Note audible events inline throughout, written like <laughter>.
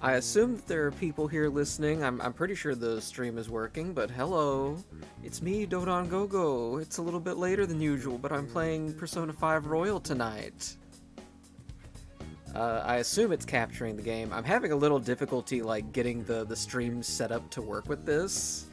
I assume that there are people here listening. I'm, I'm pretty sure the stream is working, but hello. It's me, Dodon Gogo. It's a little bit later than usual, but I'm playing Persona 5 Royal tonight. Uh, I assume it's capturing the game. I'm having a little difficulty, like, getting the, the stream set up to work with this.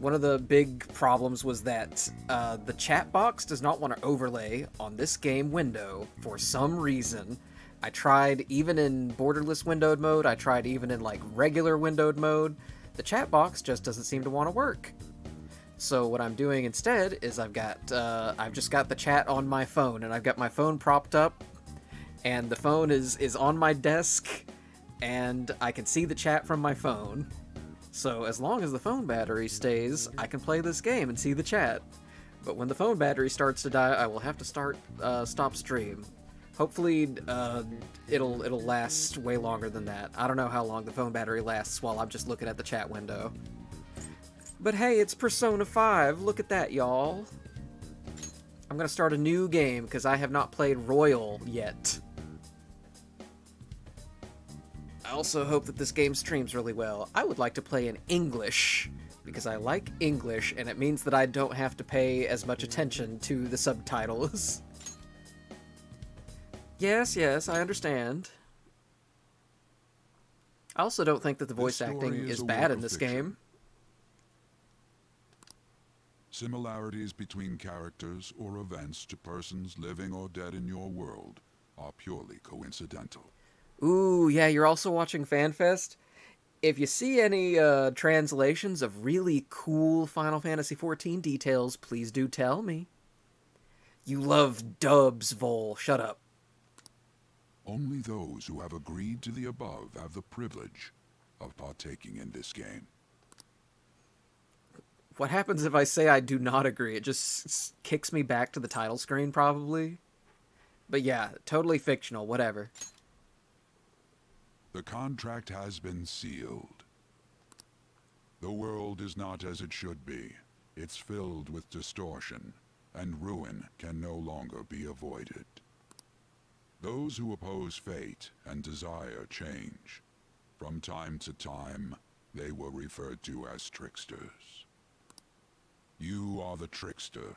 One of the big problems was that uh, the chat box does not want to overlay on this game window for some reason. I tried even in borderless windowed mode, I tried even in like regular windowed mode. The chat box just doesn't seem to want to work. So what I'm doing instead is I've got uh, I've just got the chat on my phone and I've got my phone propped up and the phone is is on my desk and I can see the chat from my phone. So as long as the phone battery stays, I can play this game and see the chat. But when the phone battery starts to die, I will have to start uh, stop stream. Hopefully, uh, it'll it'll last way longer than that. I don't know how long the phone battery lasts while I'm just looking at the chat window. But hey, it's Persona 5. Look at that, y'all. I'm gonna start a new game because I have not played Royal yet. I also hope that this game streams really well. I would like to play in English because I like English and it means that I don't have to pay as much attention to the subtitles. <laughs> Yes, yes, I understand. I also don't think that the voice acting is, is bad in this fiction. game. Similarities between characters or events to persons living or dead in your world are purely coincidental. Ooh, yeah, you're also watching FanFest? If you see any uh, translations of really cool Final Fantasy XIV details, please do tell me. You love dubs, Vol. Shut up. Only those who have agreed to the above have the privilege of partaking in this game. What happens if I say I do not agree? It just s- kicks me back to the title screen, probably. But yeah, totally fictional, whatever. The contract has been sealed. The world is not as it should be. It's filled with distortion, and ruin can no longer be avoided. Those who oppose fate and desire change. From time to time, they were referred to as tricksters. You are the trickster.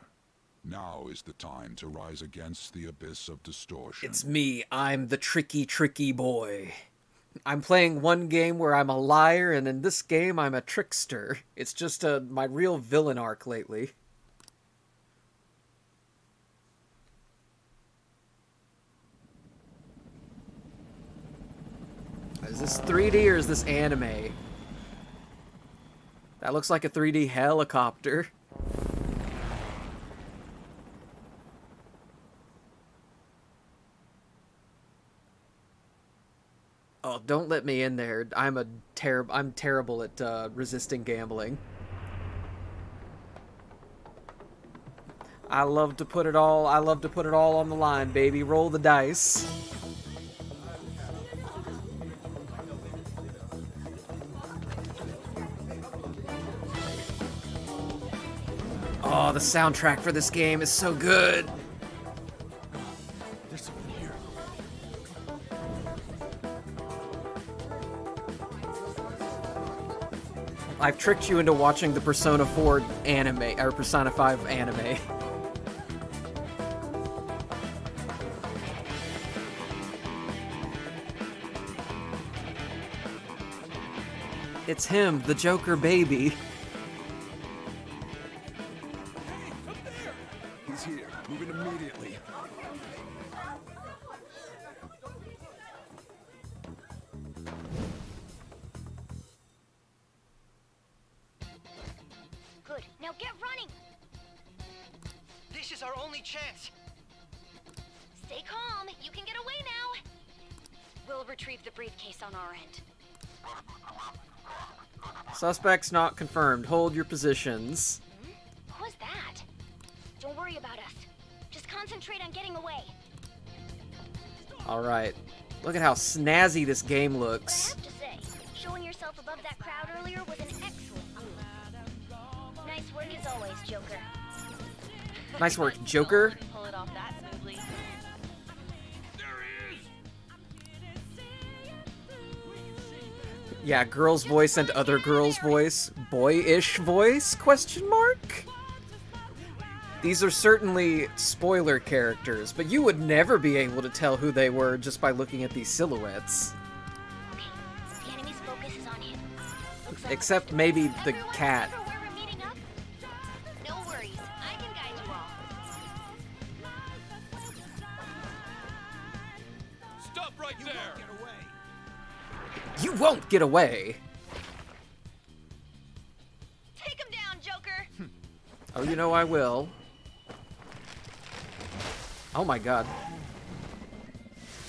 Now is the time to rise against the abyss of distortion. It's me. I'm the tricky, tricky boy. I'm playing one game where I'm a liar, and in this game I'm a trickster. It's just uh, my real villain arc lately. Is this 3D or is this anime? That looks like a 3D helicopter. Oh, don't let me in there. I'm a terrible. I'm terrible at uh, resisting gambling. I love to put it all. I love to put it all on the line, baby. Roll the dice. Oh, the soundtrack for this game is so good. I've tricked you into watching the Persona 4 anime, or Persona 5 anime. It's him, the Joker baby. Suspects not confirmed. Hold your positions. Who's that? Don't worry about us. Just concentrate on getting away. Alright. Look at how snazzy this game looks. say, showing yourself above that crowd earlier was an excellent move. Nice work as always, Joker. Nice work, Joker. Yeah, girl's voice and other girl's voice. Boyish voice? Question mark? These are certainly spoiler characters, but you would never be able to tell who they were just by looking at these silhouettes. Except maybe the cat. where we're You won't get away! Take him down, Joker! Hmm. Oh, you know I will. Oh my god.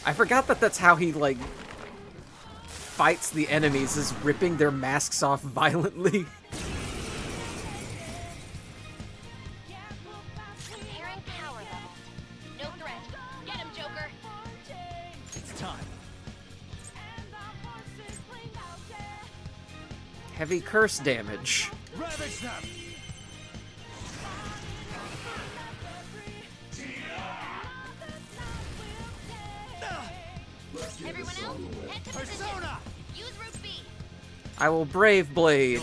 I forgot that that's how he, like, fights the enemies, is ripping their masks off <laughs> violently. Heavy curse damage. Ravage them! Everyone else, head to position. Persona! Use Route B. I will Brave Blade.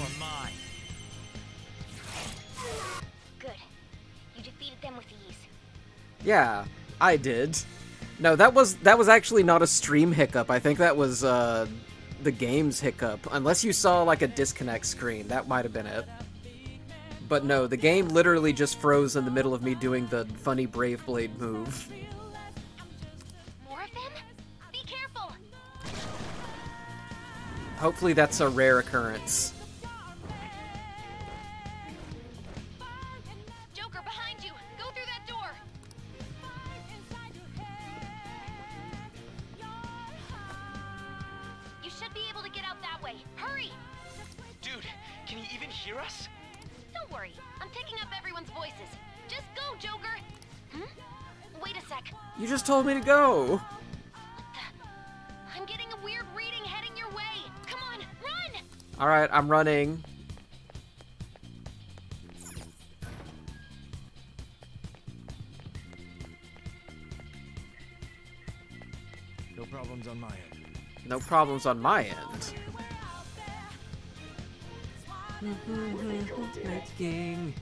Good. You defeated them with ease. Yeah, I did. No, that was that was actually not a stream hiccup. I think that was uh the game's hiccup. Unless you saw like a disconnect screen, that might have been it. But no, the game literally just froze in the middle of me doing the funny Brave Blade move. More of them? Be careful! Hopefully that's a rare occurrence. Told me to go. I'm getting a weird reading heading your way. Come on, run! All right, I'm running. No problems on my end. No problems on my end. Mm-hmm, mm-hmm, mm-hmm. Making.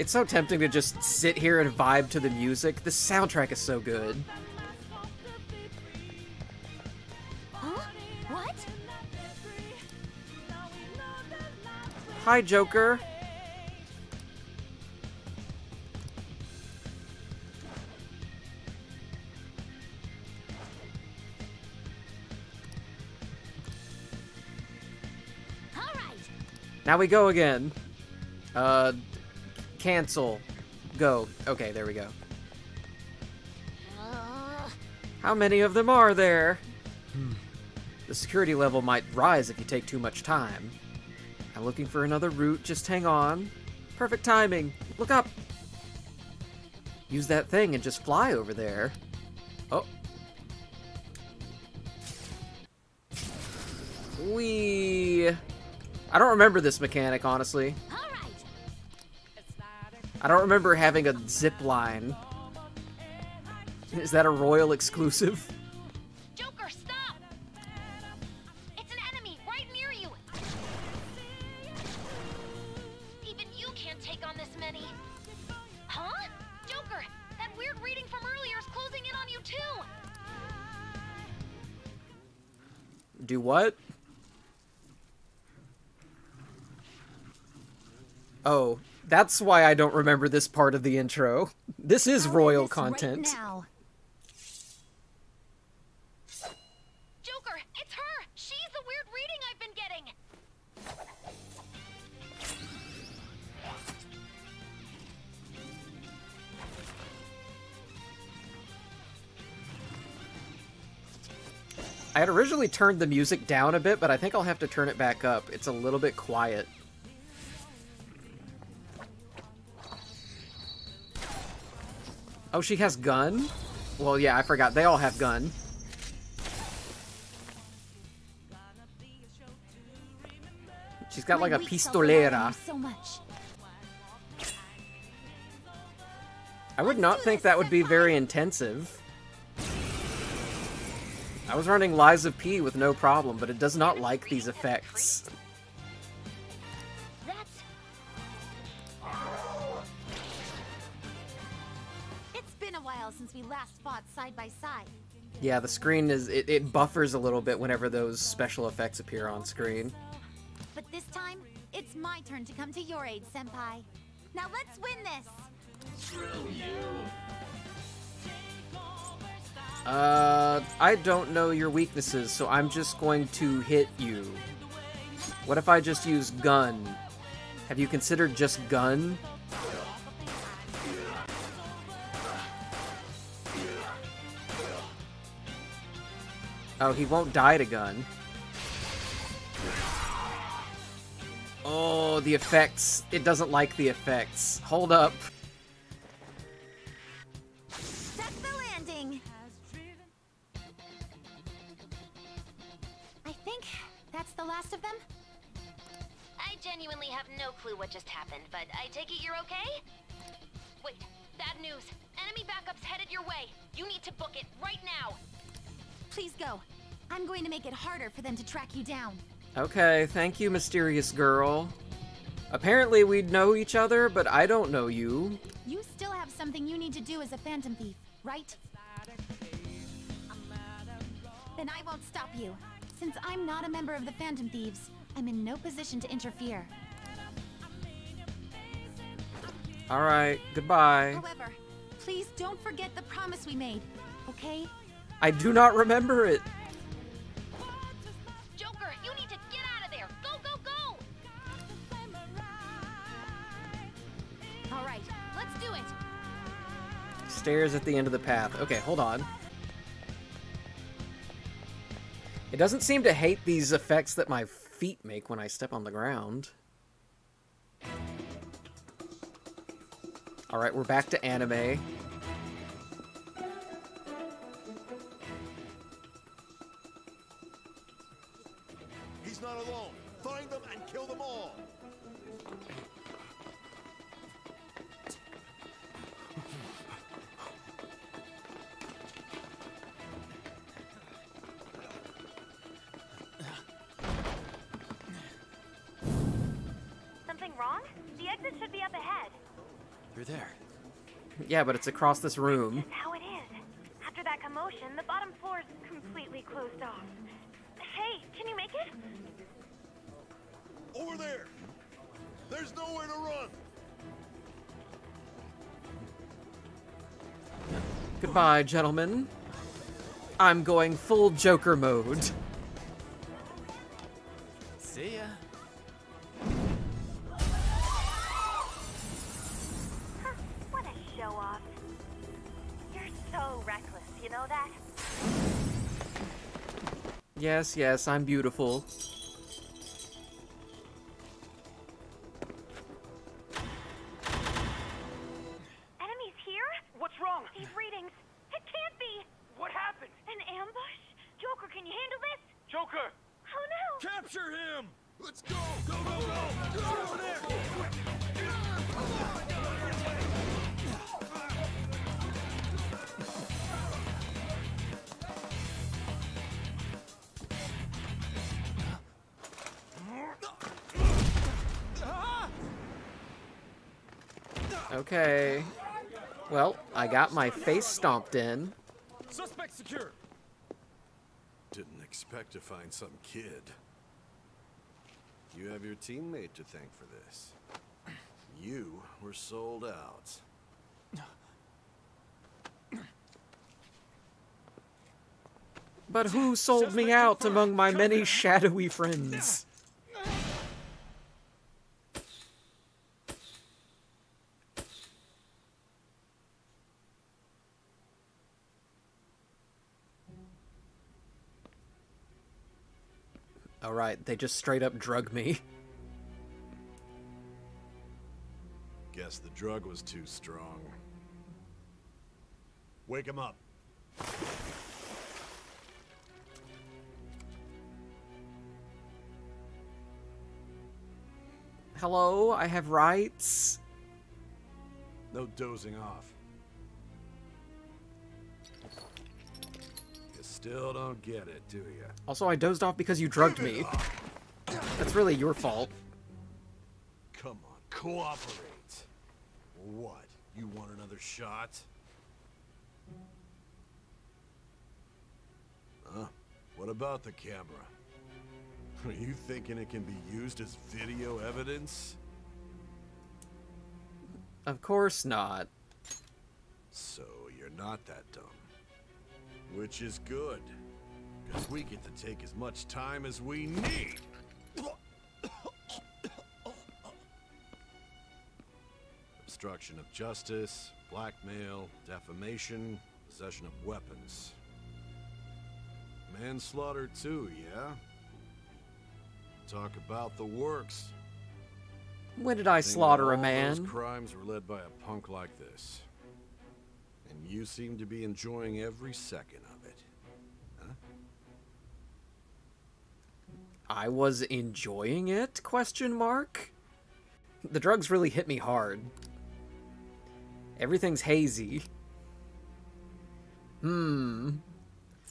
It's so tempting to just sit here and vibe to the music. The soundtrack is so good. Huh? What? Hi, Joker. Now we go again. Uh, cancel. Go. Okay, there we go. How many of them are there? Hmm. The security level might rise if you take too much time. I'm looking for another route, just hang on. Perfect timing. Look up. Use that thing and just fly over there. Oh. Wee. I don't remember this mechanic, honestly. I don't remember having a zip line. Is that a royal exclusive? Joker, stop! It's an enemy right near you! Even you can't take on this many. Huh? Joker, that weird reading from earlier is closing in on you too! Do what? Oh, that's why I don't remember this part of the intro. This is royal content. now. Joker, it's her! She's the weird reading I've been getting! I had originally turned the music down a bit, but I think I'll have to turn it back up. It's a little bit quiet. Oh, she has gun? Well, yeah, I forgot. They all have gun. She's got like a pistolera. So. I would not think that would be very intensive. I was running Lies of P with no problem, but it does not like these effects. Since we last fought side by side. Yeah, the screen is it, it buffers a little bit whenever those special effects appear on screen. But this time, it's my turn to come to your aid, Senpai. Now let's win this! Uh, I don't know your weaknesses, so I'm just going to hit you. What if I just use gun? Have you considered just gun? Oh, he won't die to gun. Oh, the effects. It doesn't like the effects. Hold up. Set the landing! I think that's the last of them. I genuinely have no clue what just happened, but I take it you're okay? Wait, bad news. Enemy backup's headed your way. You need to book it right now. Please go. I'm going to make it harder for them to track you down. Okay, thank you, mysterious girl. Apparently we know each other, but I don't know you. You still have something you need to do as a Phantom Thief, right? Then I won't stop you. Since I'm not a member of the Phantom Thieves, I'm in no position to interfere. Alright, goodbye. However, please don't forget the promise we made, okay? I do not remember it. Joker, you need to get out of there. Go, go, go! All right, let's do it. Stairs at the end of the path. Okay, hold on. It doesn't seem to hate these effects that my feet make when I step on the ground. Alright, we're back to anime. Yeah, but it's across this room. That's How it is. After that commotion, the bottom floor is completely closed off. Hey, can you make it? Over there. There's nowhere to run. Goodbye, gentlemen. I'm going full Joker mode. See ya. Yes, yes, I'm beautiful. Face stomped in. Suspect secure. Didn't expect to find some kid. You have your teammate to thank for this. You were sold out. But who sold me out among my many shadowy friends? Alright, they just straight up drug me. Guess the drug was too strong. Wake him up. Hello, I have rights. No dozing off. Still don't get it, do you? Also, I dozed off because you drugged me. That's really your fault. Come on, cooperate. What? You want another shot? Huh? What about the camera? <laughs> Are you thinking it can be used as video evidence? Of course not. So you're not that dumb. Which is good. Because we get to take as much time as we need. Obstruction of justice, blackmail, defamation, possession of weapons. Manslaughter too, yeah? Talk about the works. When did I slaughter a man? Those crimes were led by a punk like this. You seem to be enjoying every second of it. Huh? I was enjoying it? Question mark. The drugs really hit me hard. Everything's hazy. Hmm.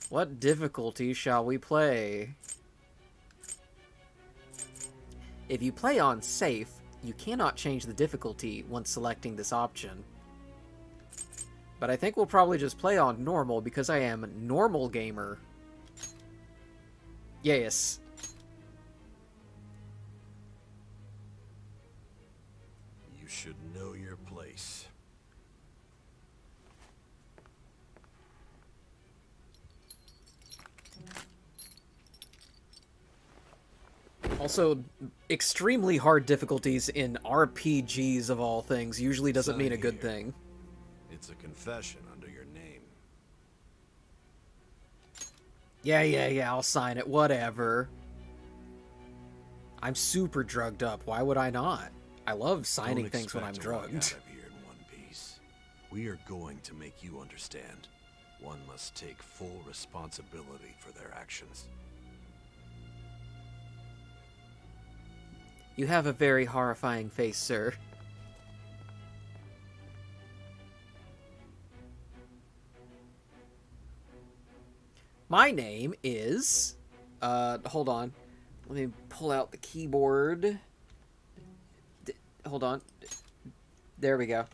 What difficulty shall we play? If you play on safe, you cannot change the difficulty once selecting this option. But I think we'll probably just play on normal because I am a normal gamer. Yes. You should know your place. Also, extremely hard difficulties in RPGs of all things usually doesn't mean a good thing. It's a confession under your name. Yeah, yeah, yeah, I'll sign it, whatever. I'm super drugged up, why would I not? I love signing things when I'm expect to walk drugged. out of here in one piece. We are going to make you understand. One must take full responsibility for their actions. You have a very horrifying face, sir. My name is. Uh, hold on. Let me pull out the keyboard. D- hold on. There we go.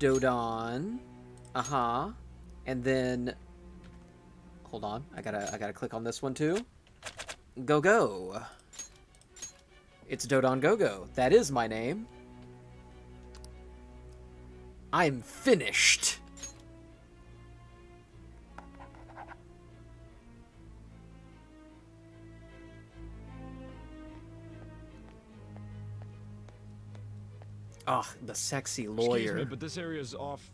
Dodon. Uh huh. And then. Hold on. I gotta. I gotta click on this one too. Go Go. It's Dodon Go Go. That is my name. I'm finished. Ah, the sexy lawyer. Excuse me, but this area is off.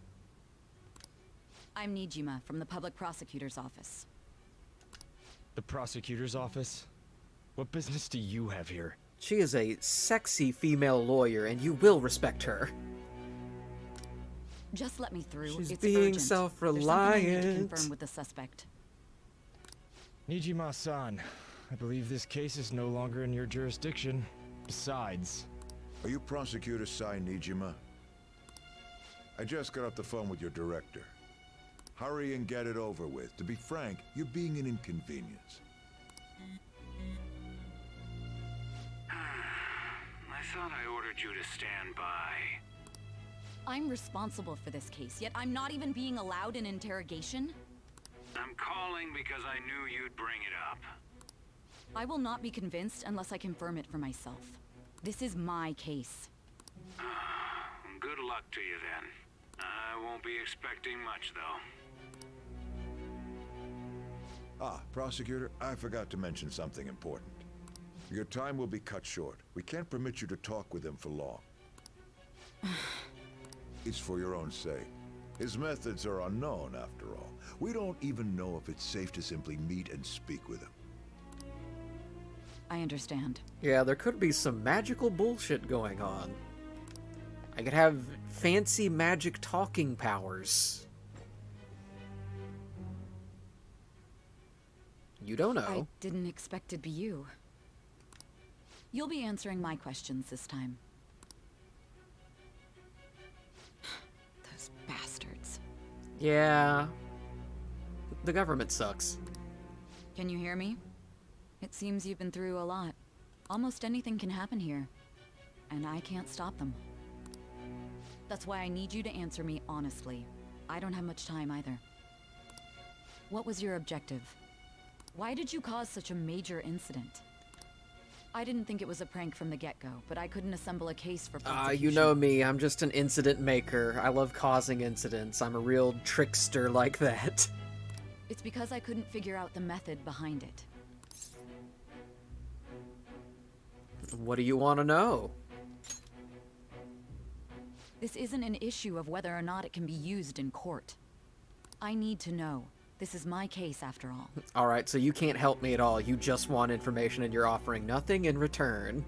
I'm Niijima from the Public Prosecutor's Office. The prosecutor's office? What business do you have here? She is a sexy female lawyer, and you will respect her. Just let me through. She's it's being urgent. There's something I need to self-reliant. confirm with the suspect. Niijima-san, I believe this case is no longer in your jurisdiction. Besides, Are you Prosecutor Sae Niijima? I just got off the phone with your director. Hurry and get it over with. To be frank, you're being an inconvenience. <sighs> I thought I ordered you to stand by. I'm responsible for this case, yet I'm not even being allowed an interrogation? I'm calling because I knew you'd bring it up. I will not be convinced unless I confirm it for myself. This is my case. <sighs> Good luck to you then. I won't be expecting much, though. Ah, Prosecutor, I forgot to mention something important. Your time will be cut short. We can't permit you to talk with him for long. <sighs> it's for your own sake. His methods are unknown, after all. We don't even know if it's safe to simply meet and speak with him. I understand. Yeah, there could be some magical bullshit going on. I could have fancy magic talking powers. You don't know. I didn't expect it'd be you. You'll be answering my questions this time. <sighs> Those bastards. Yeah. The government sucks. Can you hear me? It seems you've been through a lot. Almost anything can happen here. And I can't stop them. That's why I need you to answer me honestly. I don't have much time either. What was your objective? Why did you cause such a major incident? I didn't think it was a prank from the get-go, but I couldn't assemble a case for Ah, you know me. I'm just an incident maker. I love causing incidents. I'm a real trickster like that. It's because I couldn't figure out the method behind it. What do you want to know? This isn't an issue of whether or not it can be used in court. I need to know. This is my case, after all. <laughs> Alright, so you can't help me at all. You just want information and you're offering nothing in return.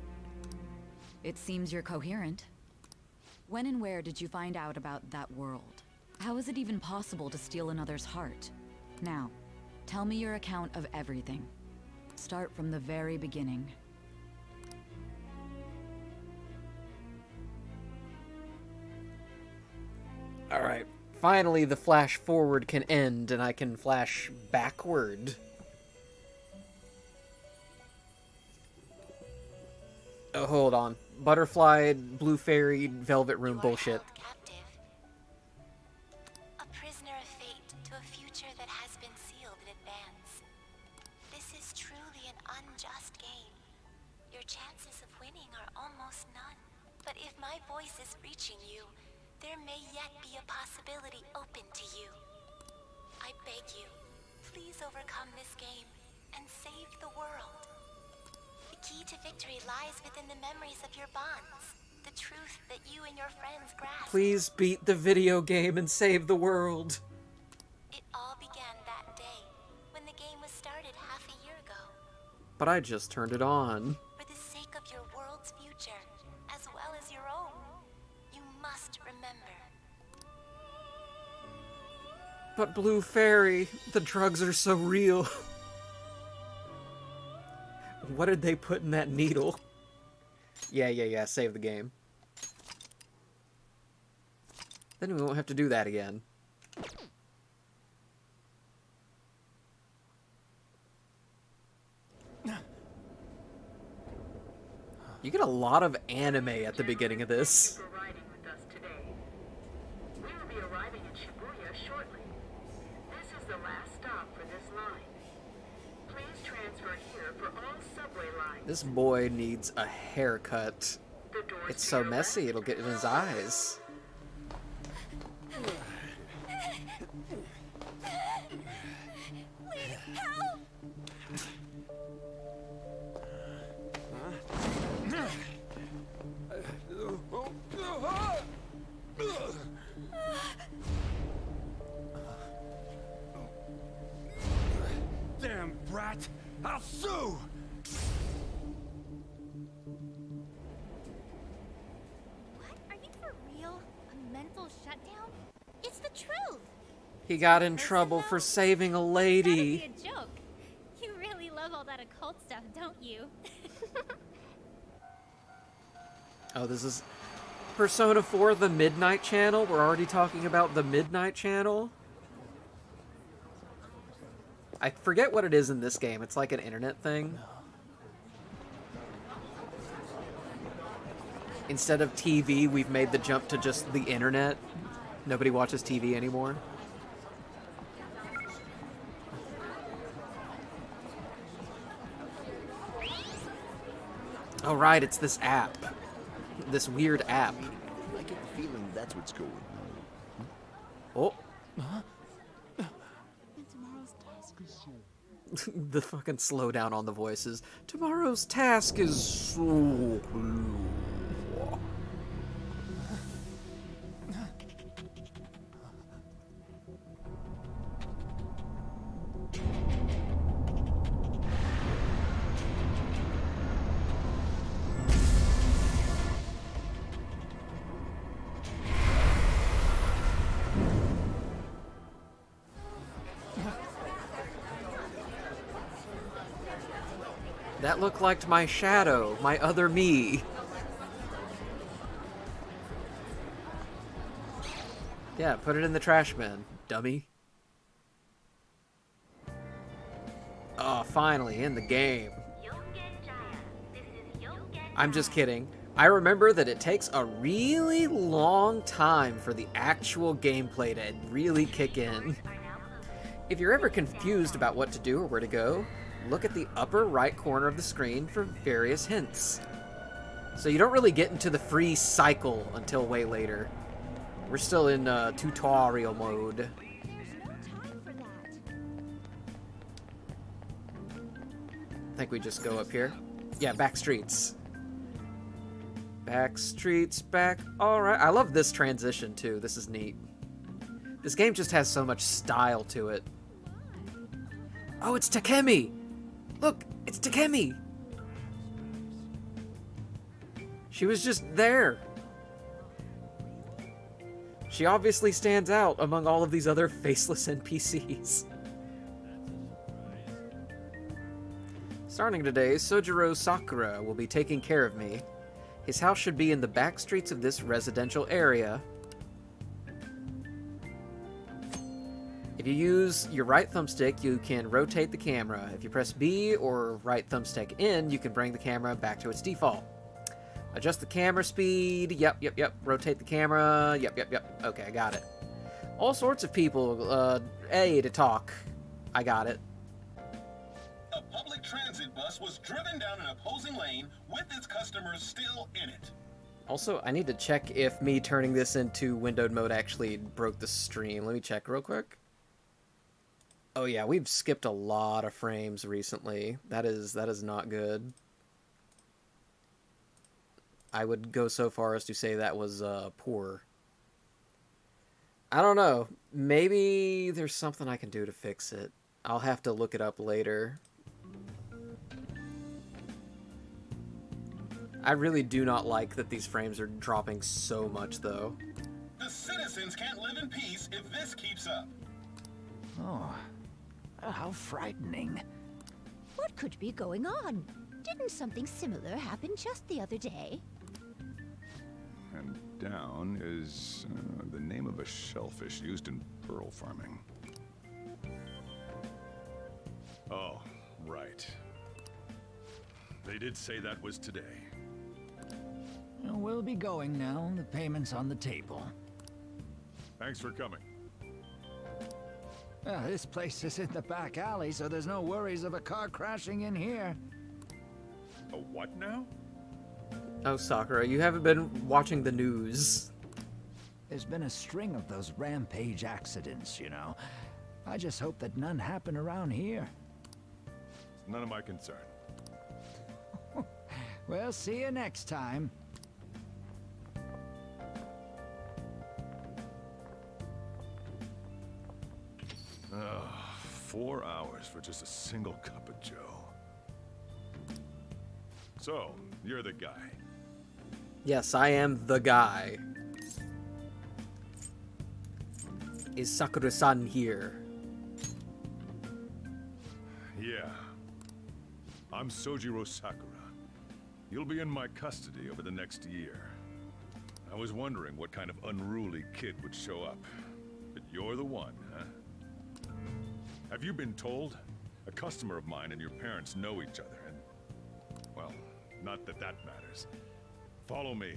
It seems you're coherent. When and where did you find out about that world? How is it even possible to steal another's heart? Now, tell me your account of everything. Start from the very beginning. Alright, finally the flash forward can end and I can flash backward. Oh, hold on. Butterfly, Blue Fairy, Velvet Room bullshit. Overcome this game and save the world. The key to victory lies within the memories of your bonds. The truth that you and your friends grasp. Please beat the video game and save the world. It all began that day, when the game was started half a year ago. But I just turned it on. But Blue Fairy, the drugs are so real. what did they put in that needle? Yeah, yeah, yeah, save the game. Then we won't have to do that again. You get a lot of anime at the beginning of this. for riding with us today. We will be arriving in Shibuya shortly. This is the last stop for this line. Please transfer here for all subway lines. This boy needs a haircut. It's so messy, it'll get in his eyes. Damn brat! I'll sue! He got in trouble for saving a lady. a joke. You really love all that occult stuff, don't you? <laughs> Oh, this is Persona 4 The Midnight Channel. We're already talking about The Midnight Channel. I forget what it is in this game. It's like an internet thing. Instead of TV, we've made the jump to just the internet. Nobody watches TV anymore. Oh, right, it's this app. This weird app. I get the feeling that's what's going Oh. Tomorrow's <laughs> the fucking slowdown on the voices. Tomorrow's task is That looked like my shadow, my other me. Yeah, put it in the trash bin, dummy. Oh, finally, in the game. I'm just kidding. I remember that it takes a really long time for the actual gameplay to really kick in. If you're ever confused about what to do or where to go, look at the upper right corner of the screen for various hints. So you don't really get into the free cycle until way later. We're still in uh, tutorial mode. I think we just go up here. Yeah, back streets. Back streets, back. Alright. I love this transition too. This is neat. This game just has so much style to it. Oh, it's Takemi! Look, it's Takemi! She was just there. She obviously stands out among all of these other faceless NPCs. Starting today, Sojiro Sakura will be taking care of me. His house should be in the back streets of this residential area. If you use your right thumbstick, you can rotate the camera. If you press B or right thumbstick in, you can bring the camera back to its default. Adjust the camera speed. Yep, yep, yep. Rotate the camera. Yep, yep, yep. Okay, I got it. All sorts of people. Uh, A, to talk. I got it. A public transit bus was driven down an opposing lane with its customers still in it. Also, I need to check if me turning this into windowed mode actually broke the stream. Let me check real quick. Oh yeah, we've skipped a lot of frames recently. That is that is not good. I would go so far as to say that was uh, poor. I don't know. Maybe there's something I can do to fix it. I'll have to look it up later. I really do not like that these frames are dropping so much, though. The citizens can't live in peace if this keeps up. Oh, how frightening. What could be going on? Didn't something similar happen just the other day? And down is uh, the name of a shellfish used in pearl farming. Oh, right. They did say that was today. Well, we'll be going now. The payment's on the table. Thanks for coming. Uh, this place is in the back alley, so there's no worries of a car crashing in here. A what now? Oh, Sakura, you haven't been watching the news. There's been a string of those rampage accidents, you know. I just hope that none happen around here. It's none of my concern. <laughs> We'll see you next time. Four hours for just a single cup of joe. So, you're the guy. Yes, I am the guy. Is Sakura-san here? Yeah. I'm Sojiro Sakura. You'll be in my custody over the next year. I was wondering what kind of unruly kid would show up. But you're the one? Have you been told? A customer of mine and your parents know each other, and... Well, not that that matters. Follow me.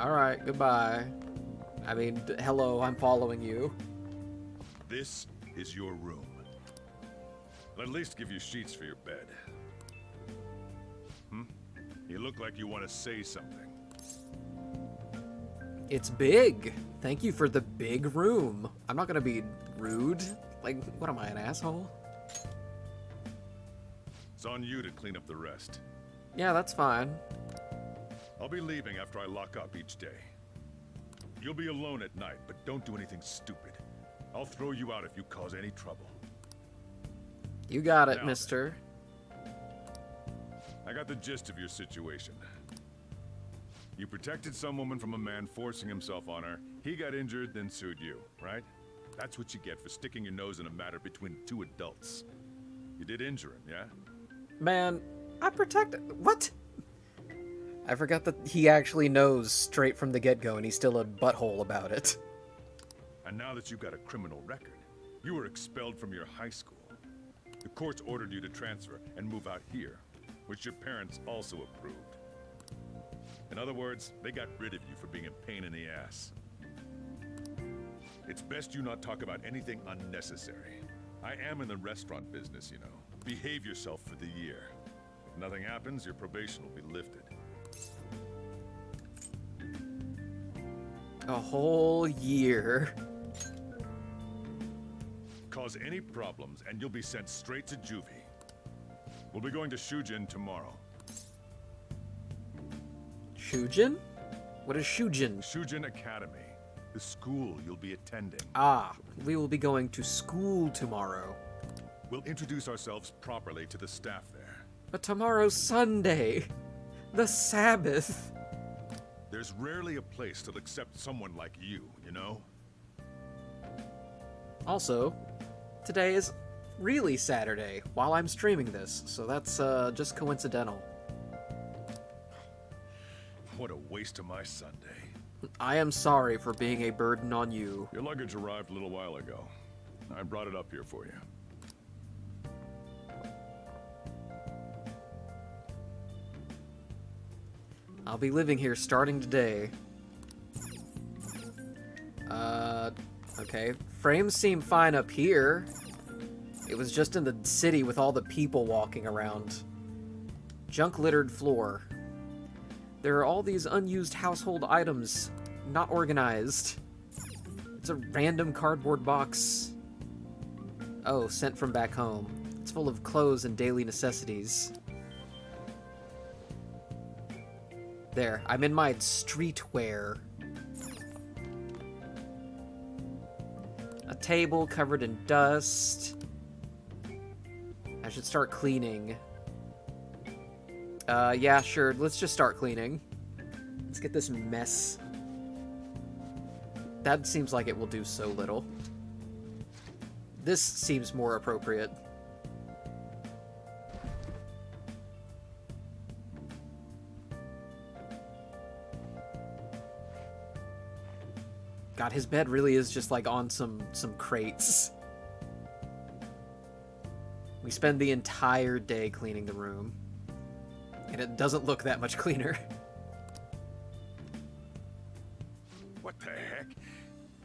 Alright, goodbye. I mean, hello, I'm following you. This is your room. I'll at least give you sheets for your bed. Hmm? You look like you want to say something. It's big. Thank you for the big room. I'm not gonna be rude. Like, what am I, an asshole? It's on you to clean up the rest. Yeah, that's fine. I'll be leaving after I lock up each day. You'll be alone at night, but don't do anything stupid. I'll throw you out if you cause any trouble. You got it, Now mister. I got the gist of your situation. You protected some woman from a man forcing himself on her. He got injured, then sued you, right? That's what you get for sticking your nose in a matter between two adults. You did injure him, yeah? Man, I protected. What? I forgot that he actually knows straight from the get go and he's still a butthole about it. And now that you've got a criminal record, you were expelled from your high school. The courts ordered you to transfer and move out here, which your parents also approved. In other words, they got rid of you for being a pain in the ass. It's best you not talk about anything unnecessary. I am in the restaurant business, you know. Behave yourself for the year. If nothing happens, your probation will be lifted. A whole year. Cause any problems, and you'll be sent straight to juvie. We'll be going to Shujin tomorrow. Shujin? What is Shujin? Shujin Academy. The school you'll be attending. Ah, we will be going to school tomorrow. We'll introduce ourselves properly to the staff there. But tomorrow's Sunday. The Sabbath. There's rarely a place that'll accept someone like you, you know? Also, today is really Saturday while I'm streaming this, so that's uh, just coincidental. What a waste of my Sunday. I am sorry for being a burden on you. Your luggage arrived a little while ago. I brought it up here for you. I'll be living here starting today. Uh, okay. Frames seem fine up here. It was just in the city with all the people walking around. Junk littered floor. There are all these unused household items, not organized. It's a random cardboard box. Oh, sent from back home. It's full of clothes and daily necessities. There, I'm in my streetwear. A table covered in dust. I should start cleaning. Uh, yeah, sure, let's just start cleaning. Let's get this mess. That seems like it will do so little. This seems more appropriate. God, his bed really is just like on some some crates. We spend the entire day cleaning the room. And it doesn't look that much <laughs> cleaner. What the heck?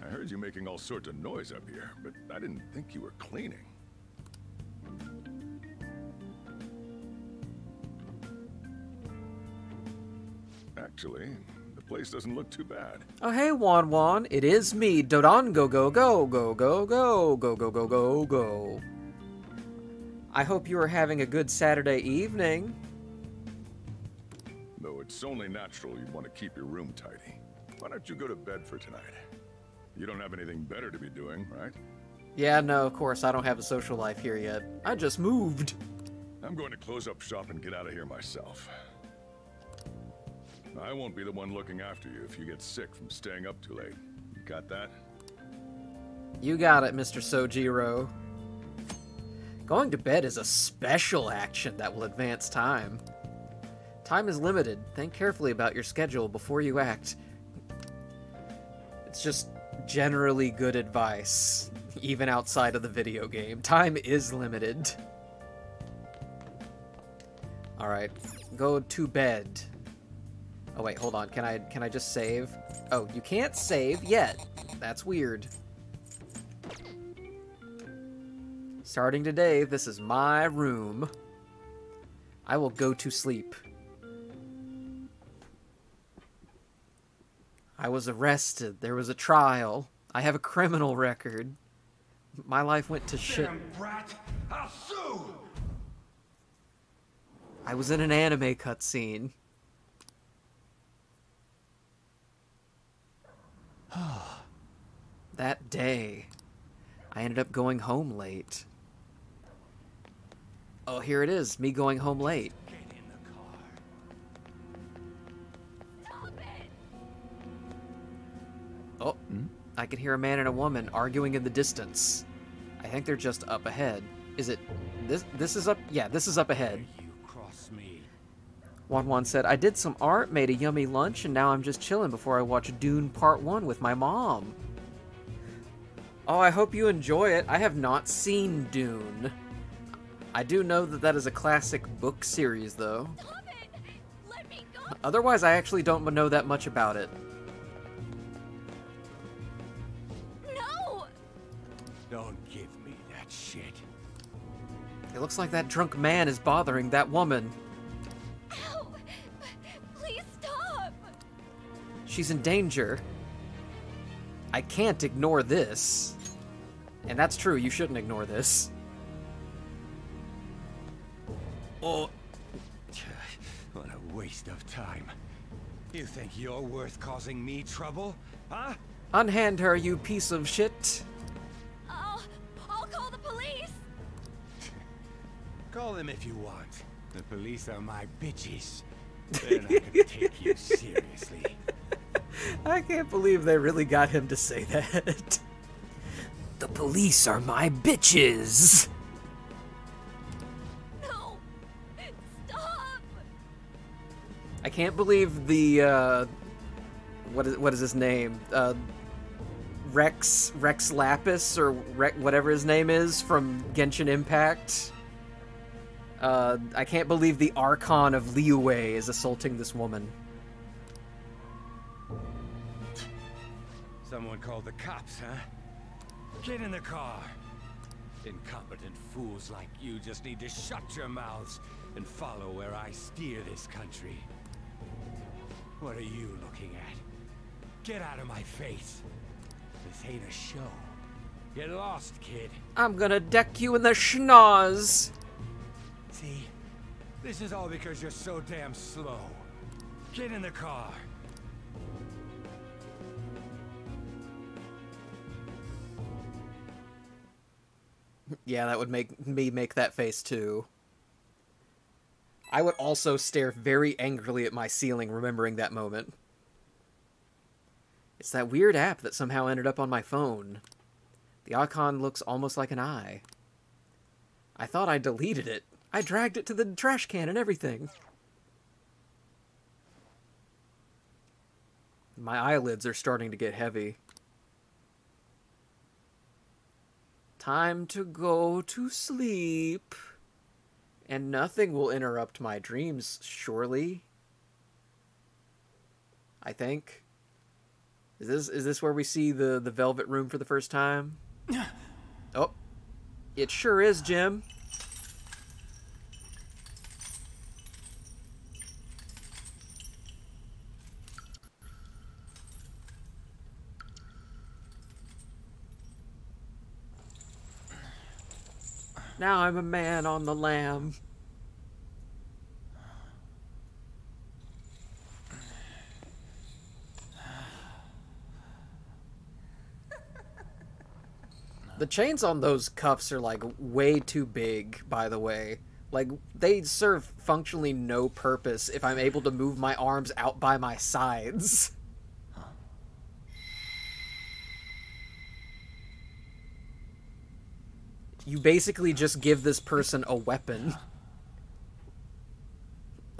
I heard you making all sorts of noise up here, but I didn't think you were cleaning. Actually, the place doesn't look too bad. Oh hey Wan Wan, it is me, Dodon go go go go go go go go go go go. I hope you are having a good Saturday evening. Though it's only natural you'd want to keep your room tidy. Why don't you go to bed for tonight? You don't have anything better to be doing, right? Yeah, no, of course, I don't have a social life here yet. I just moved. I'm going to close up shop and get out of here myself. I won't be the one looking after you if you get sick from staying up too late. You got that? You got it, Mr. Sojiro. Going to bed is a special action that will advance time. Time is limited. Think carefully about your schedule before you act. It's just generally good advice, <laughs> even outside of the video game. Time is limited. Alright, go to bed. Oh wait, hold on. Can I can I just save? Oh, you can't save yet. That's weird. Starting today, this is my room. I will go to sleep. I was arrested. There was a trial. I have a criminal record. My life went to shit. Damn brat! I'll sue! I was in an anime cutscene. <sighs> that day, I ended up going home late. Oh, here it is, me going home late. Oh, I can hear a man and a woman arguing in the distance. I think they're just up ahead. Is it this this is up? Yeah, this is up ahead. You Juan Juan said, I did some art, made a yummy lunch, and now I'm just chilling before I watch Dune Part 1 with my mom. Oh, I hope you enjoy it. I have not seen Dune. I do know that that is a classic book series, though. Otherwise, I actually don't know that much about it. Don't give me that shit. It looks like that drunk man is bothering that woman. Ow! Please stop! She's in danger. I can't ignore this. And that's true, you shouldn't ignore this. Oh. <sighs> What a waste of time. You think you're worth causing me trouble? Huh? Unhand her, you piece of shit. Call them if you want. The police are my bitches. They're not gonna take you seriously. I can't believe they really got him to say that. The police are my bitches. No! Stop! I can't believe the uh, what is what is his name? Uh, Rex Rex Lapis or Rex, whatever his name is from Genshin Impact. Uh, I can't believe the Archon of Liyue is assaulting this woman. Someone called the cops, huh? Get in the car. Incompetent fools like you just need to shut your mouths and follow where I steer this country. What are you looking at? Get out of my face. This ain't a show. Get lost, kid. I'm gonna deck you in the schnoz. See? This is all because you're so damn slow. Get in the car. Yeah, that would make me make that face too. I would also stare very angrily at my ceiling remembering that moment. It's that weird app that somehow ended up on my phone. The icon looks almost like an eye. I thought I deleted it. I dragged it to the trash can and everything. My eyelids are starting to get heavy. Time to go to sleep. And nothing will interrupt my dreams, surely. I think. Is this is this where we see the the velvet room for the first time? <sighs> Oh. It sure is, Jim. Now I'm a man on the lam. The chains on those cuffs are like way too big, by the way. Like, they serve functionally no purpose if I'm able to move my arms out by my sides. You basically just give this person a weapon.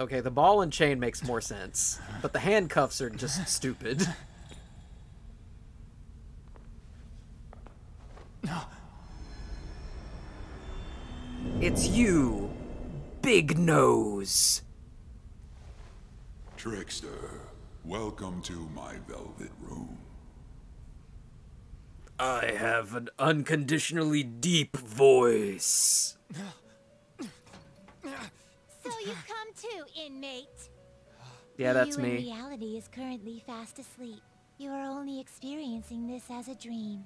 Okay, the ball and chain makes more sense, but the handcuffs are just stupid. It's you, Big Nose. Trickster, welcome to my velvet room. I have an unconditionally deep voice. So you've come too, inmate. Yeah, that's you me. in reality is currently fast asleep. You are only experiencing this as a dream.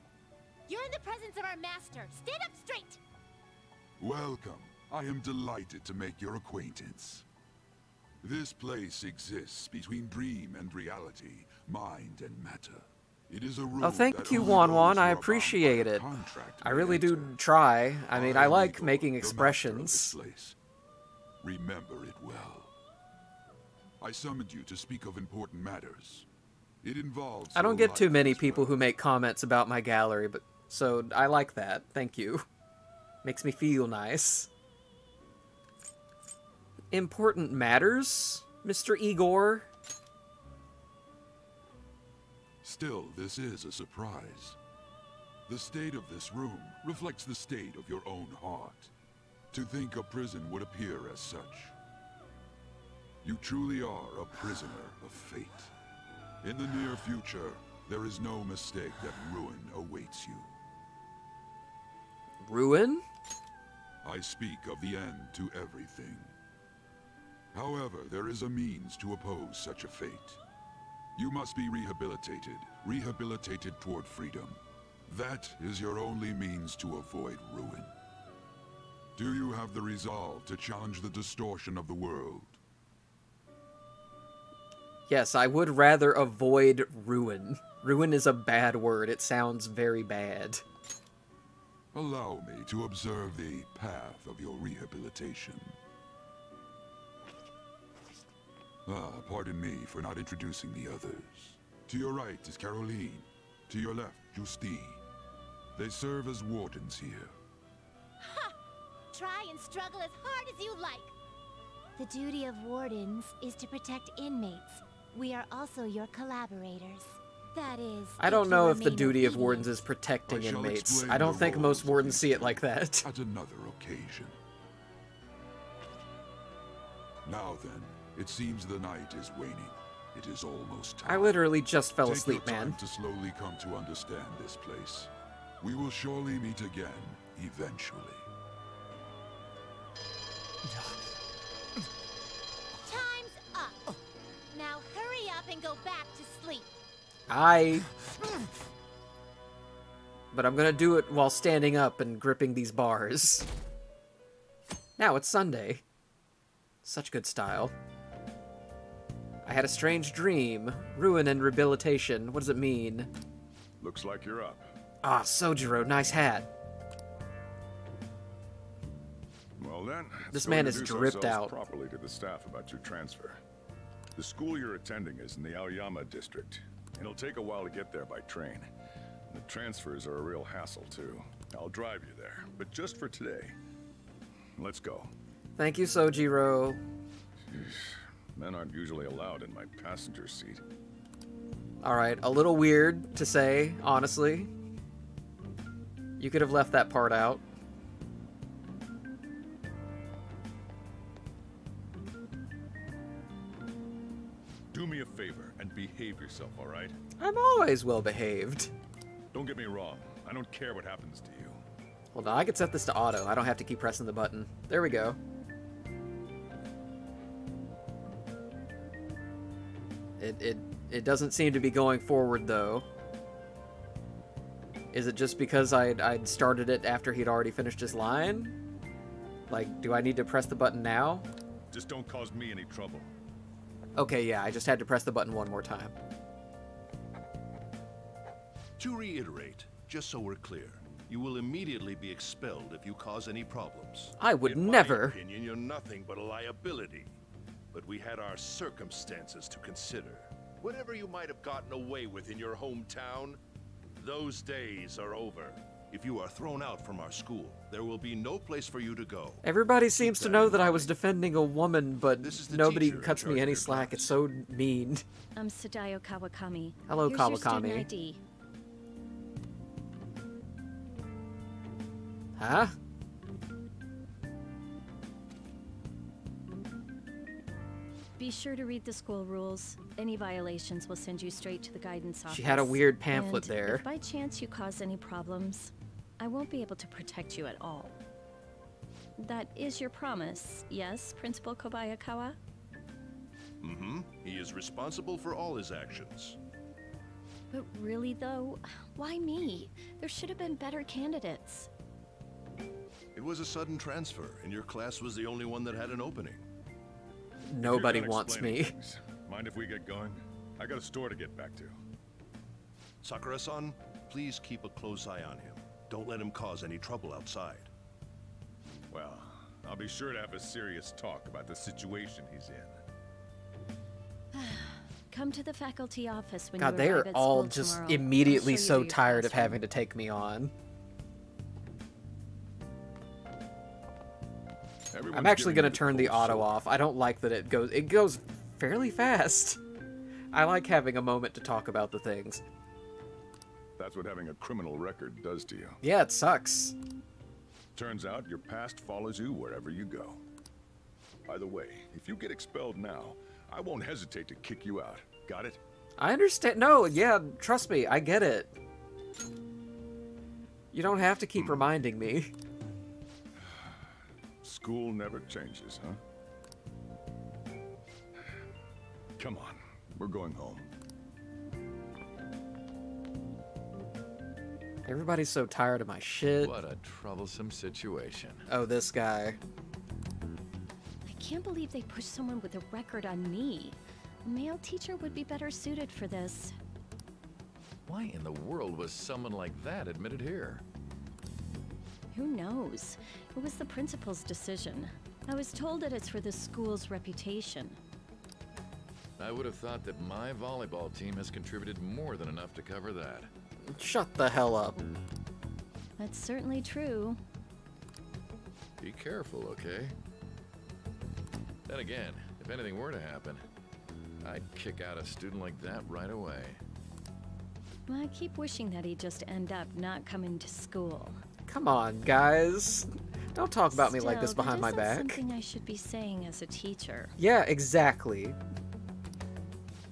You're in the presence of our master. Stand up straight. Welcome. I am delighted to make your acquaintance. This place exists between dream and reality, mind and matter. It is a room Oh, thank you, Juan Juan. I are bound by appreciate it. I really do try. I mean, I like making the master of expressions. Remember it well. I summoned you to speak of important matters. It involves I don't get too many people who make comments about my gallery, but so I like that. Thank you. <laughs> Makes me feel nice. Important matters? Mr. Igor. Still, this is a surprise. The state of this room reflects the state of your own heart. To think a prison would appear as such. You truly are a prisoner of fate. In the near future, there is no mistake that ruin awaits you. Ruin? I speak of the end to everything. However, there is a means to oppose such a fate. You must be rehabilitated, rehabilitated toward freedom. That is your only means to avoid ruin. Do you have the resolve to challenge the distortion of the world? Yes, I would rather avoid ruin. Ruin is a bad word. It sounds very bad. Allow me to observe the path of your rehabilitation. Ah, pardon me for not introducing the others. To your right is Caroline. To your left, Justine. They serve as wardens here. Ha! Try and struggle as hard as you like. The duty of wardens is to protect inmates. We are also your collaborators. That is, I don't know if the duty of wardens is protecting I inmates. I don't think most wardens see it like that. At another occasion. Now then, it seems the night is waning. It is almost time. I literally just fell Take asleep, your time man. to slowly come to understand this place. We will surely meet again, eventually. Time's up. Now hurry up and go back to sleep. I. But I'm gonna do it while standing up and gripping these bars. Now it's Sunday. Such good style. I had a strange dream. Ruin and rehabilitation. What does it mean? Looks like you're up. Ah, Sojiro, nice hat. Well then, This man is dripped out. properly to the staff about your transfer. The school you're attending is in the Aoyama district. It'll take a while to get there by train. The transfers are a real hassle too. I'll drive you there, but just for today. Let's go. Thank you, Sojiro. Men aren't usually allowed in my passenger seat. Alright, a little weird to say, honestly. You could have left that part out. Do me a favor and behave yourself, all right? I'm always well behaved. Don't get me wrong. I don't care what happens to you. Hold on, I could set this to auto. I don't have to keep pressing the button. There we go. It, it, it doesn't seem to be going forward, though. Is it just because I'd, I'd started it after he'd already finished his line? Like, do I need to press the button now? Just don't cause me any trouble. Okay, yeah, I just had to press the button one more time. To reiterate, just so we're clear, you will immediately be expelled if you cause any problems. I would In never. My opinion, you're nothing but a liability. But we had our circumstances to consider. Whatever you might have gotten away with in your hometown, those days are over. If you are thrown out from our school, there will be no place for you to go. Everybody seems to that know that I was defending a woman, but the nobody cuts me any your slack. It's so mean. I'm Sadayo Kawakami. Hello, Here's your student Kawakami. ID. Huh? Be sure to read the school rules. Any violations will send you straight to the guidance office. She had a weird pamphlet And there. If by chance you cause any problems, I won't be able to protect you at all. That is your promise, yes, Principal Kobayakawa? Mm-hmm. He is responsible for all his actions. But really, though, why me? There should have been better candidates. It was a sudden transfer, and your class was the only one that had an opening. Nobody If you're done wants me. things, Mind if we get going? I got a store to get back to. Sakura-san, please keep a close eye on him. Don't let him cause any trouble outside. Well, I'll be sure to have a serious talk about the situation he's in. <sighs> Come to the faculty office when God, you they arrive are at all school just tomorrow. I'll immediately show you so tired of having to take me on. Everyone's I'm actually gonna turn the auto off. I don't like that it goes. It goes fairly fast. I like having a moment to talk about the things. That's what having a criminal record does to you. Yeah, it sucks. Turns out your past follows you wherever you go. By the way, if you get expelled now, I won't hesitate to kick you out. Got it? I understand. No, yeah, trust me, I get it. You don't have to keep hmm. reminding me. School never changes, huh? Come on, we're going home. Everybody's so tired of my shit. What a troublesome situation. Oh, this guy. I can't believe they pushed someone with a record on me. A male teacher would be better suited for this. Why in the world was someone like that admitted here? Who knows? It was the principal's decision. I was told that it's for the school's reputation. I would have thought that my volleyball team has contributed more than enough to cover that. Shut the hell up. That's certainly true. Be careful, okay? Then again, if anything were to happen, I'd kick out a student like that right away. I keep wishing that he'd just end up not coming to school. Come on, guys. Don't talk about me like this behind my isn't back. something I should be saying as a teacher. Yeah, exactly.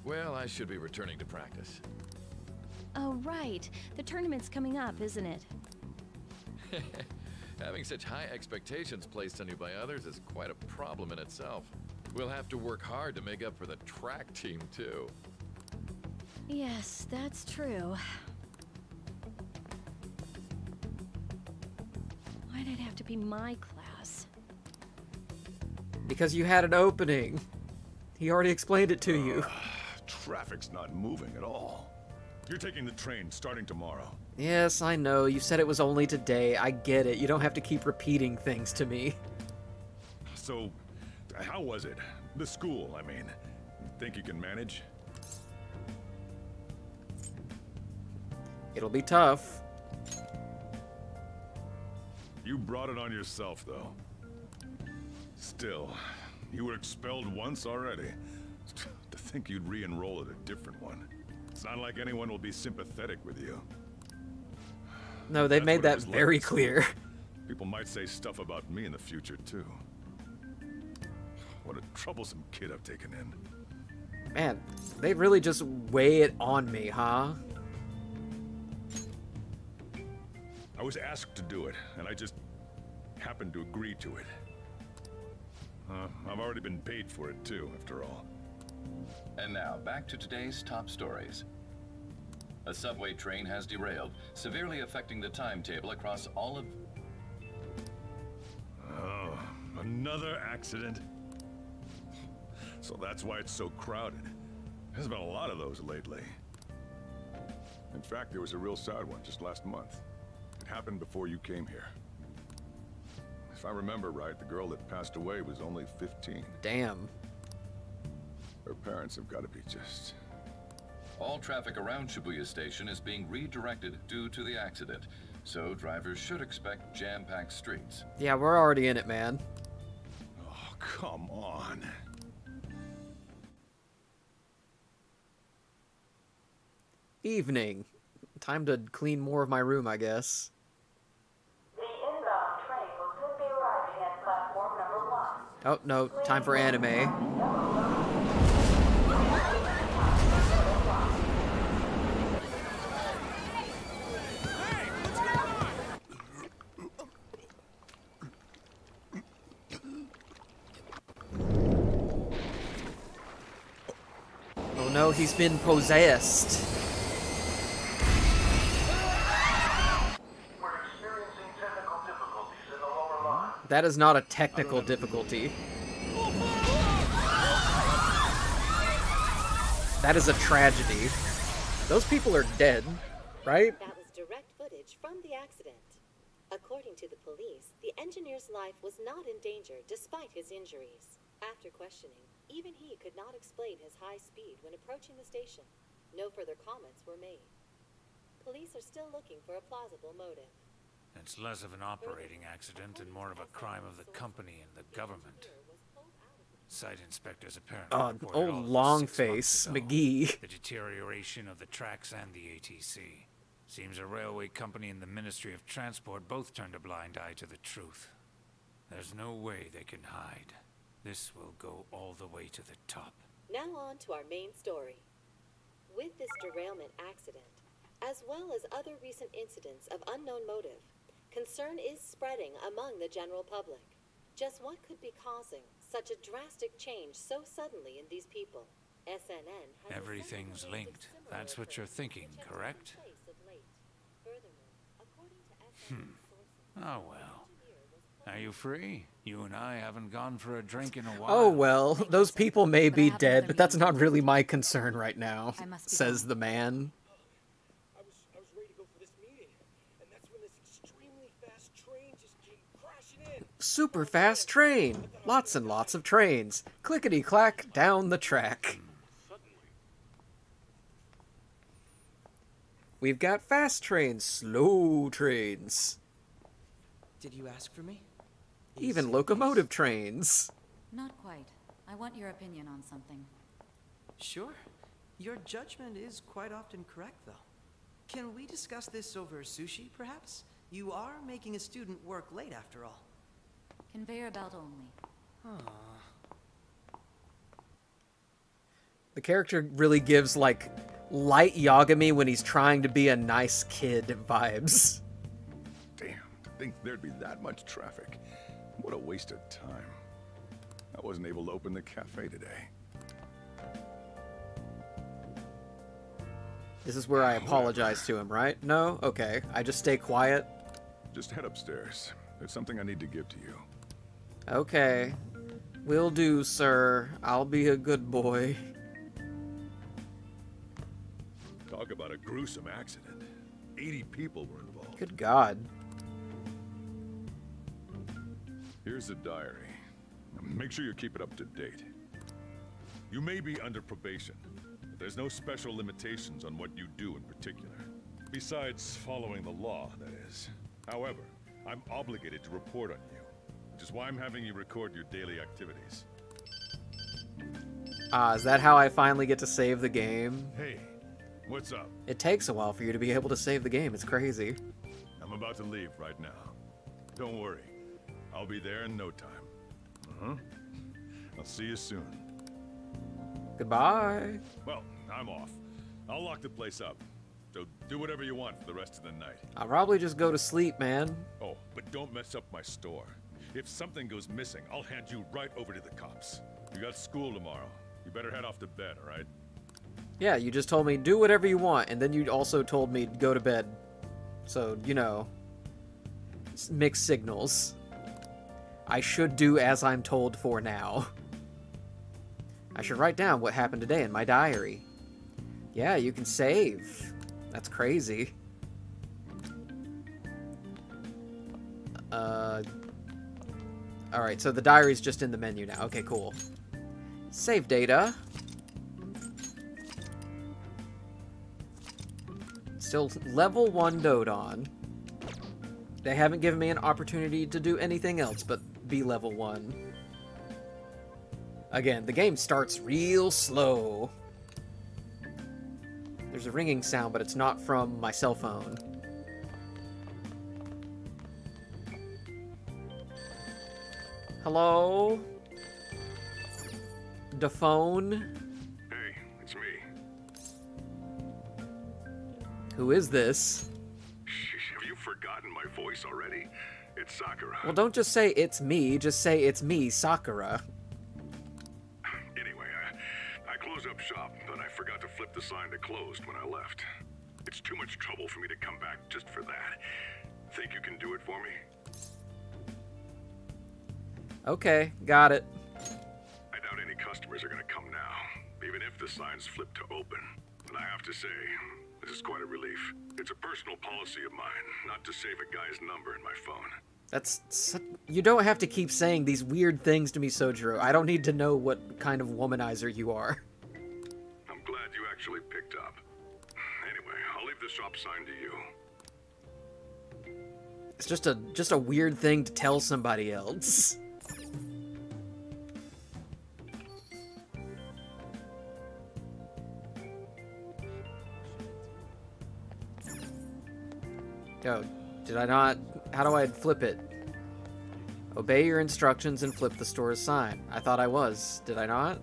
Well, I should be returning to practice. Oh, right. The tournament's coming up, isn't it? <laughs> Having such high expectations placed on you by others is quite a problem in itself. We'll have to work hard to make up for the track team, too. Yes, that's true. Have to be my class? Because you had an opening. He already explained it to you. Ah, traffic's not moving at all. You're taking the train starting tomorrow. Yes, I know. You said it was only today. I get it. You don't have to keep repeating things to me. So, how was it? The school, I mean. Think you can manage? It'll be tough. You brought it on yourself, though. Still, you were expelled once already. <sighs> To think you'd re-enroll at a different one. It's not like anyone will be sympathetic with you. No, they've made that was like very clear. <laughs> People might say stuff about me in the future, too. What a troublesome kid I've taken in. Man, they really just weigh it on me, huh? I was asked to do it, and I just happened to agree to it. Uh, I've already been paid for it, too, after all. And now, back to today's top stories. A subway train has derailed, severely affecting the timetable across all of... Oh, another accident? So that's why it's so crowded. There's been a lot of those lately. In fact, there was a real sad one just last month. It happened before you came here. If I remember right, the girl that passed away was only 15. Damn. Her parents have got to be just... All traffic around Shibuya Station is being redirected due to the accident, so drivers should expect jam-packed streets. Yeah, we're already in it, man. Oh, come on. Evening. Time to clean more of my room, I guess. Oh, no. Time for anime. Oh no, he's been possessed. That is not a technical difficulty. That is a tragedy. Those people are dead, right? That was direct footage from the accident. According to the police, the engineer's life was not in danger despite his injuries. After questioning, even he could not explain his high speed when approaching the station. No further comments were made. Police are still looking for a plausible motive. It's less of an operating accident and more of a crime of the company and the government. Site inspectors apparently uh, Oh, reported all old of this long six face ago. McGee. <laughs> The deterioration of the tracks and the ATC. Seems a railway company and the Ministry of Transport both turned a blind eye to the truth. There's no way they can hide. This will go all the way to the top. Now on to our main story. With this derailment accident, as well as other recent incidents of unknown motive, concern is spreading among the general public. Just what could be causing such a drastic change so suddenly in these people? SNN has Everything's linked. That's what you're thinking, correct? Hmm. Oh well. Are you free? You and I haven't gone for a drink in a while. Oh well, those people may be dead, but that's not really my concern right now, I must be says the man. I was, I was ready to go for this meeting, and that's when this extremely fast train just came crashing in. Super fast train. Lots and lots of trains. Clickety clack down the track. We've got fast trains, slow trains, Did you ask for me? even locomotive trains. Not quite. I want your opinion on something. Sure. Your judgment is quite often correct, though. Can we discuss this over sushi, perhaps? You are making a student work late, after all. Conveyor belt only. Aw. The character really gives like light Yagami when he's trying to be a nice kid vibes. Damn, to think there'd be that much traffic. What a waste of time. I wasn't able to open the cafe today. This is where I apologize to him, right? No? Okay. I just stay quiet. Just head upstairs. There's something I need to give to you. Okay. Will do, sir. I'll be a good boy. Talk about a gruesome accident. 80 people were involved. Good God. Here's the diary. Make sure you keep it up to date. You may be under probation, but there's no special limitations on what you do in particular. Besides following the law, that is. However, I'm obligated to report on you, which is why I'm having you record your daily activities. Ah, is that how I finally get to save the game? Hey, what's up? It takes a while for you to be able to save the game. It's crazy. I'm about to leave right now. Don't worry. I'll be there in no time. Uh-huh. I'll see you soon. Goodbye. Well, I'm off. I'll lock the place up. So do whatever you want for the rest of the night. I'll probably just go to sleep, man. Oh, but don't mess up my store. If something goes missing, I'll hand you right over to the cops. You got school tomorrow. You better head off to bed, all right? Yeah, you just told me do whatever you want, and then you also told me go to bed. So, you know, mixed signals. I should do as I'm told for now. I should write down what happened today in my diary. Yeah, you can save. That's crazy. Uh. Alright, so the diary's just in the menu now. Okay, cool. Save data. Still level 1 Dodon. They haven't given me an opportunity to do anything else but be level 1. Again, the game starts real slow. There's a ringing sound, but it's not from my cell phone. Hello? The phone? Hey, it's me. Who is this? Have you forgotten my voice already? It's Sakura. Well, don't just say it's me, just say it's me, Sakura. Anyway, I, I closed up shop, but I forgot to flip the sign to closed when I left. It's too much trouble for me to come back just for that. Think you can do it for me? Okay, got it. I doubt any customers are gonna come now, even if the sign's flip to open. And I have to say, this is quite a relief. It's a personal policy of mine, not to save a guy's number in my phone. That's su- you don't have to keep saying these weird things to me, Sojiro. I don't need to know what kind of womanizer you are. I'm glad you actually picked up. Anyway, I'll leave the shop sign to you. It's just a just a weird thing to tell somebody else. <laughs> Go. Did I not? How do I flip it? Obey your instructions and flip the store's sign. I thought I was. Did I not?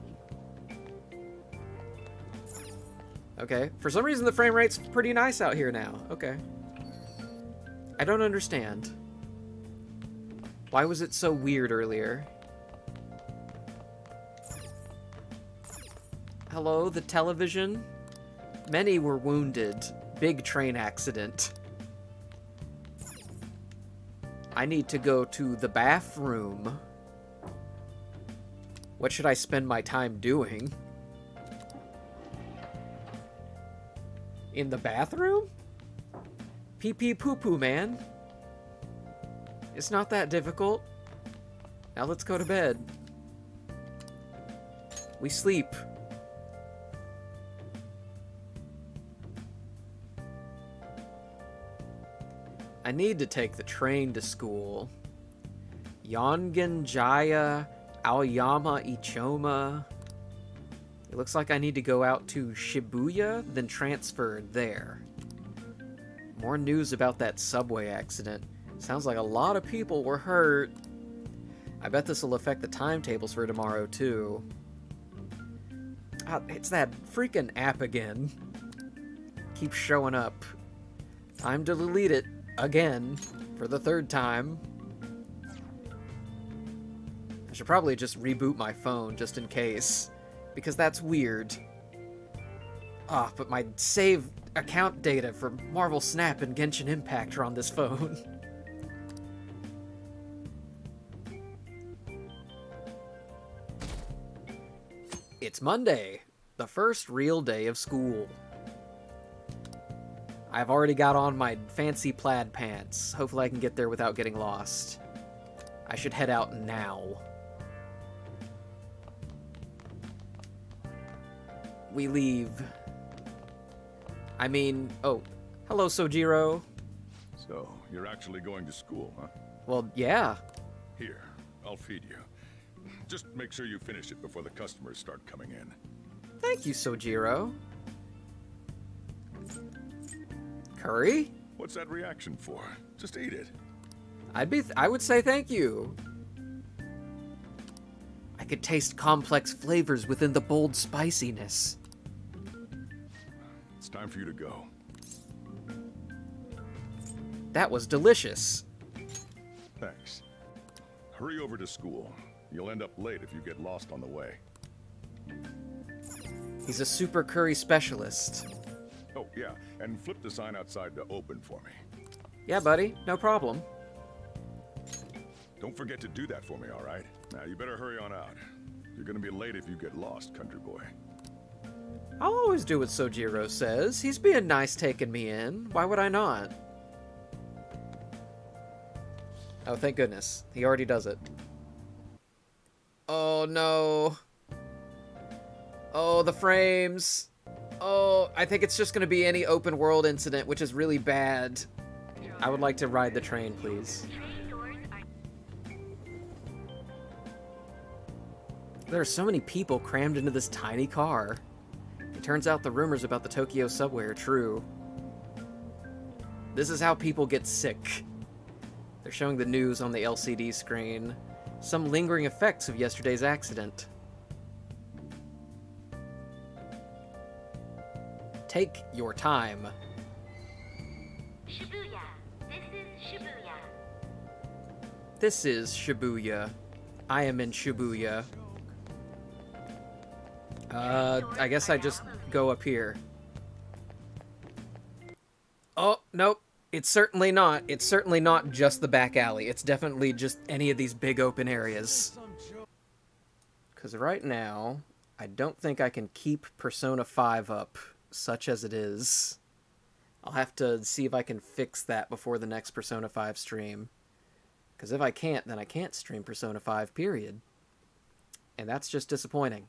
Okay. For some reason, the frame rate's pretty nice out here now. Okay. I don't understand. Why was it so weird earlier? Hello, the television? Many were wounded. Big train accident. I need to go to the bathroom. What should I spend my time doing? In the bathroom? Pee pee poo poo, man. It's not that difficult. Now let's go to bed. We sleep. I need to take the train to school. Yongen Jaya Aoyama Itchome. It looks like I need to go out to Shibuya, then transfer there. More news about that subway accident. Sounds like a lot of people were hurt. I bet this will affect the timetables for tomorrow, too. Ah, it's that freaking app again. Keeps showing up. Time to delete it again for the third time. I should probably just reboot my phone just in case, because that's weird. Ah, but my save account data for Marvel Snap and Genshin Impact are on this phone. <laughs> it's Monday, the first real day of school. I've already got on my fancy plaid pants. Hopefully I can get there without getting lost. I should head out now. We leave. I mean, oh, hello Sojiro. So, you're actually going to school, huh? Well, yeah. Here, I'll feed you. Just make sure you finish it before the customers start coming in. Thank you, Sojiro. Curry? What's that reaction for? Just eat it. I'd be I would say thank you. I could taste complex flavors within the bold spiciness. It's time for you to go. That was delicious. Thanks. Hurry over to school. You'll end up late if you get lost on the way. He's a super curry specialist. Oh, yeah, and flip the sign outside to open for me. Yeah, buddy, no problem. Don't forget to do that for me, all right? Now, you better hurry on out. You're gonna be late if you get lost, country boy. I'll always do what Sojiro says. He's being nice taking me in. Why would I not? Oh, thank goodness. He already does it. Oh, no. Oh, the frames. Oh, I think it's just going to be any open world incident, which is really bad. I would like to ride the train, please. There are so many people crammed into this tiny car. It turns out the rumors about the Tokyo subway are true. This is how people get sick. They're showing the news on the LCD screen. Some lingering effects of yesterday's accident. Take your time. Shibuya. This is Shibuya. This is Shibuya. I am in Shibuya. Uh, I guess I just go up here. Oh, nope. It's certainly not. It's certainly not just the back alley. It's definitely just any of these big open areas. Because right now, I don't think I can keep Persona 5 up, such as it is. I'll have to see if I can fix that before the next Persona 5 stream. Because if I can't, then I can't stream Persona 5, period. And that's just disappointing.